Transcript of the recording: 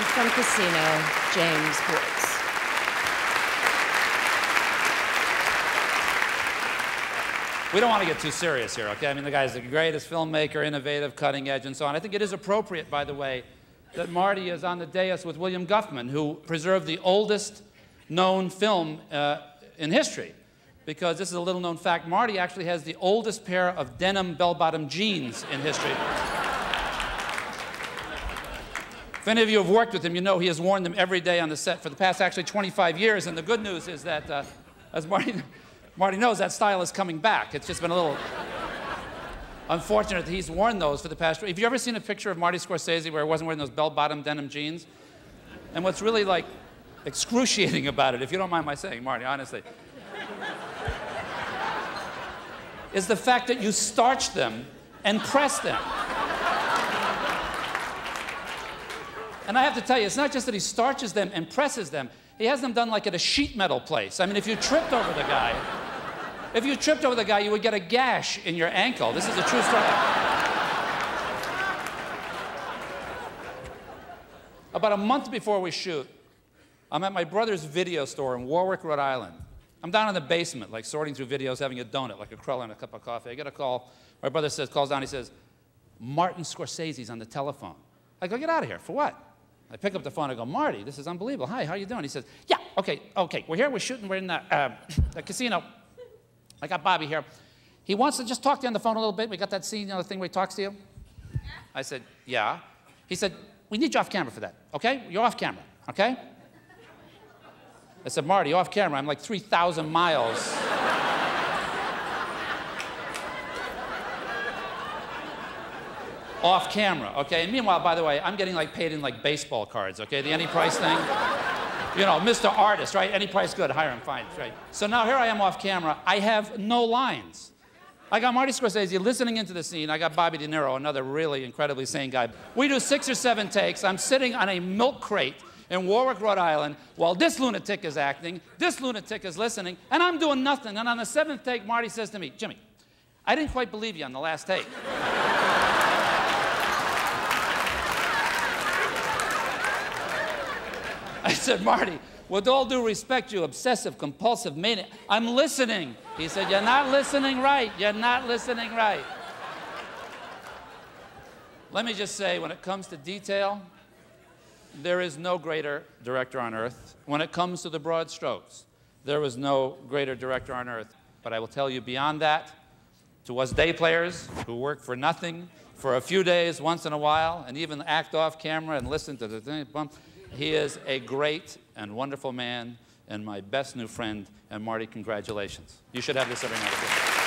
And from Casino, James Woods. We don't want to get too serious here, okay? I mean, the guy's the greatest filmmaker, innovative, cutting edge, and so on. I think it is appropriate, by the way, that Marty is on the dais with William Guffman, who preserved the oldest known film uh, in history. Because this is a little known fact Marty actually has the oldest pair of denim bell bottom jeans in history. Any of you have worked with him, you know he has worn them every day on the set for the past actually 25 years. And the good news is that, uh, as Marty. Marty knows that style is coming back. It's just been a little unfortunate that he's worn those for the past. Have you ever seen a picture of Marty Scorsese where he wasn't wearing those bell-bottom denim jeans? And what's really like excruciating about it, if you don't mind my saying, Marty, honestly, is the fact that you starch them and press them. And I have to tell you, it's not just that he starches them and presses them, he has them done like at a sheet metal place. I mean, if you tripped over the guy, if you tripped over the guy, you would get a gash in your ankle. This is a true story. About a month before we shoot, I'm at my brother's video store in Warwick, Rhode Island. I'm down in the basement, like sorting through videos, having a donut, like a cruller and a cup of coffee. I get a call. My brother says, calls down, he says, Martin Scorsese's on the telephone. I go, get out of here. For what? I pick up the phone. I go, Marty, this is unbelievable. Hi, how you doing? He says, Yeah, okay, okay. We're here. We're shooting. We're in the, uh, the casino. I got Bobby here. He wants to just talk to you on the phone a little bit. We got that scene, you know, the thing where he talks to you. I said, Yeah. He said, We need you off camera for that. Okay? You're off camera. Okay? I said, Marty, off camera. I'm like 3,000 miles. Off camera, okay? And meanwhile, by the way, I'm getting like paid in like baseball cards, okay? The any price thing. You know, Mr. Artist, right? Any price good, hire him, fine, right? So now here I am off camera. I have no lines. I got Marty Scorsese listening into the scene. I got Bobby De Niro, another really incredibly sane guy. We do six or seven takes. I'm sitting on a milk crate in Warwick, Rhode Island, while this lunatic is acting, this lunatic is listening, and I'm doing nothing. And on the seventh take, Marty says to me, Jimmy, I didn't quite believe you on the last take. I said, Marty, with all due respect, you obsessive compulsive maniac, I'm listening. He said, You're not listening right. You're not listening right. Let me just say, when it comes to detail, there is no greater director on earth. When it comes to the broad strokes, there is no greater director on earth. But I will tell you beyond that, to us day players who work for nothing for a few days once in a while and even act off camera and listen to the thing, he is a great and wonderful man and my best new friend. And Marty, congratulations. You should have this every night.